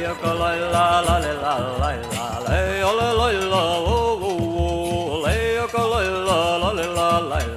la la la la la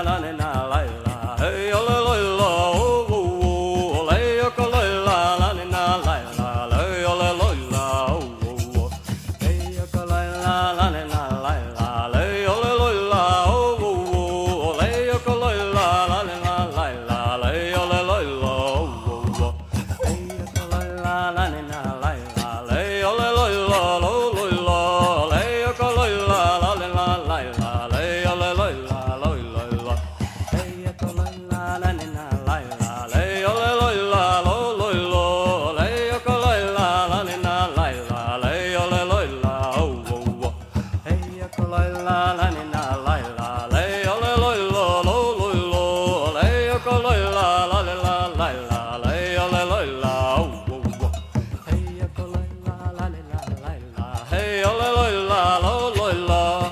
la la la love.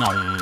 No,